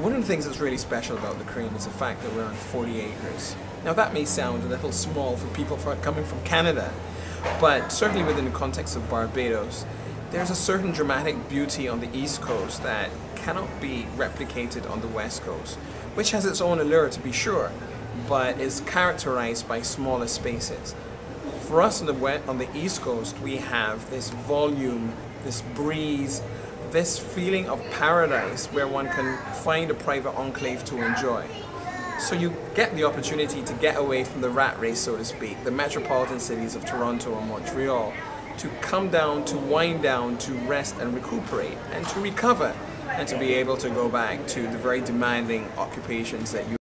One of the things that's really special about the Crane is the fact that we're on 40 acres. Now that may sound a little small for people coming from Canada, but certainly within the context of Barbados, there's a certain dramatic beauty on the east coast that cannot be replicated on the west coast, which has its own allure to be sure, but is characterized by smaller spaces. For us on the, on the east coast, we have this volume, this breeze, this feeling of paradise where one can find a private enclave to enjoy. So you get the opportunity to get away from the rat race, so to speak, the metropolitan cities of Toronto and Montreal, to come down, to wind down, to rest and recuperate, and to recover, and to be able to go back to the very demanding occupations that you